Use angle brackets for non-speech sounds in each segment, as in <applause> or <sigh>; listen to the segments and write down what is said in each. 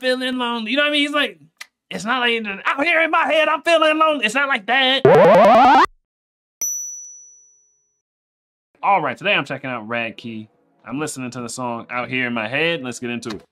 feeling lonely. You know what I mean? He's like, it's not like out here in my head, I'm feeling lonely. It's not like that. All right, today I'm checking out Radkey. I'm listening to the song Out Here in My Head. Let's get into it.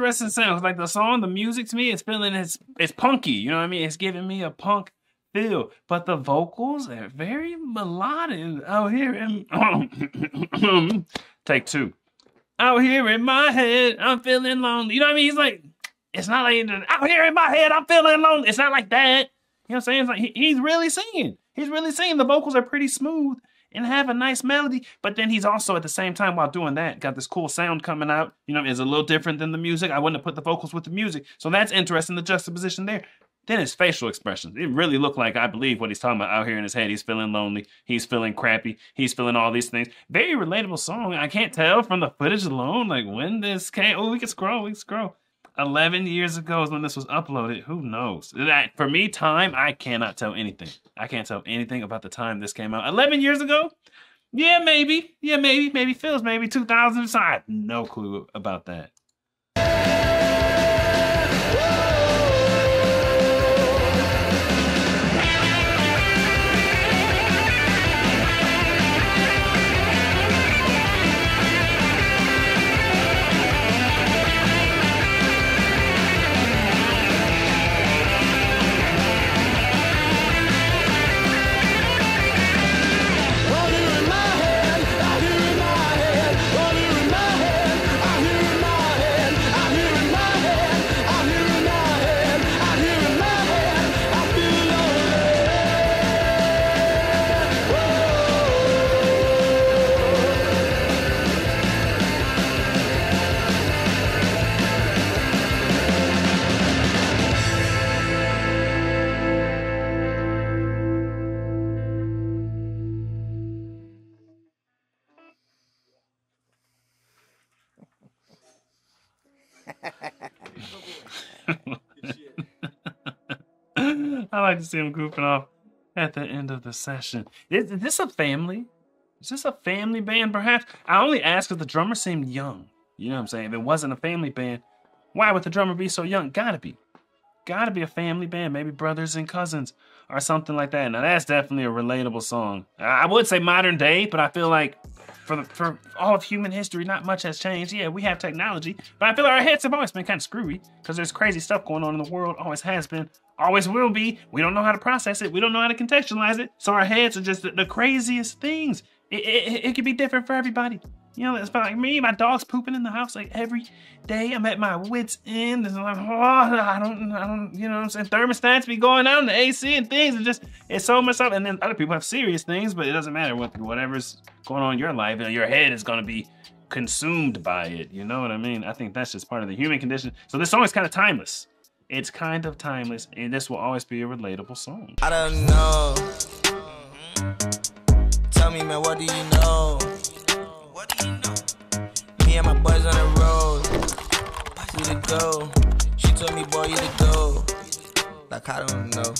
Interesting sounds. Like the song, the music to me, it's feeling it's it's punky. You know what I mean? It's giving me a punk feel. But the vocals are very melodic out here. In, <coughs> take two. Out here in my head, I'm feeling lonely. You know what I mean? He's like, it's not like out here in my head, I'm feeling lonely. It's not like that. You know what I'm saying? It's like he, he's really singing. He's really singing. The vocals are pretty smooth and have a nice melody. But then he's also at the same time while doing that, got this cool sound coming out. You know, is a little different than the music. I wouldn't have put the vocals with the music. So that's interesting, the juxtaposition there. Then his facial expressions. It really looked like I believe what he's talking about out here in his head. He's feeling lonely. He's feeling crappy. He's feeling all these things. Very relatable song. I can't tell from the footage alone, like when this came. Oh, we can scroll. We can scroll. 11 years ago is when this was uploaded. Who knows? That, for me, time, I cannot tell anything. I can't tell anything about the time this came out. 11 years ago? Yeah, maybe. Yeah, maybe. Maybe feels maybe 2000. I have no clue about that. I like to see them goofing off at the end of the session. Is, is, this a family? Is this a family band, perhaps? I only ask because the drummer seemed young. You know what I'm saying? If it wasn't a family band, why would the drummer be so young? Gotta be. Gotta be a family band, maybe brothers and cousins or something like that. Now, that's definitely a relatable song. I would say modern day, but I feel like for the, for all of human history, not much has changed. Yeah, we have technology, but I feel like our heads have always been kind of screwy because there's crazy stuff going on in the world. Always has been, always will be. We don't know how to process it. We don't know how to contextualize it. So our heads are just the, the craziest things. It, it, it, can be different for everybody. You know it's like me, my dog's pooping in the house like every day. I'm at my wits' end. It's like, oh, I don't, I don't, you know what I'm saying? Thermostats be going out and the AC and things. And just, it's so much up. And then other people have serious things, but it doesn't matter what, whatever's going on in your life, your head is going to be consumed by it. You know what I mean? I think that's just part of the human condition. So this song is kind of timeless. It's kind of timeless, and this will always be a relatable song. I don't know. Tell me, man, what do you know? What do you know? Me and my boys on the road. We to go. She told me, boy, you to go. Like, I don't know.